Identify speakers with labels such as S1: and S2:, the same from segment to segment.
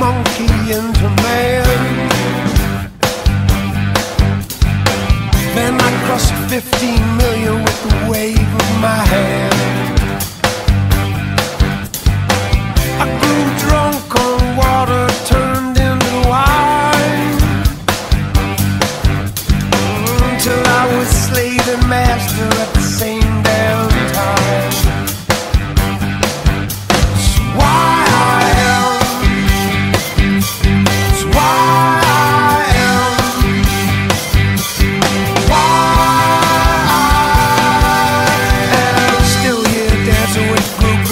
S1: monkey into man. Then I crossed 15 million with the wave of my hand.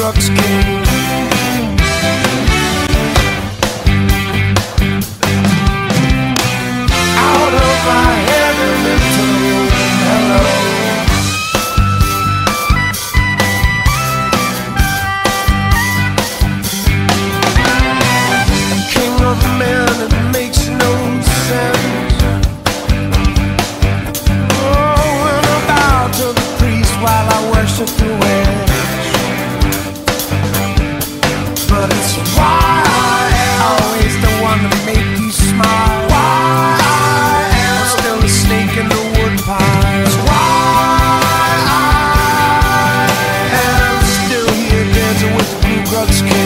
S1: Ku Klux why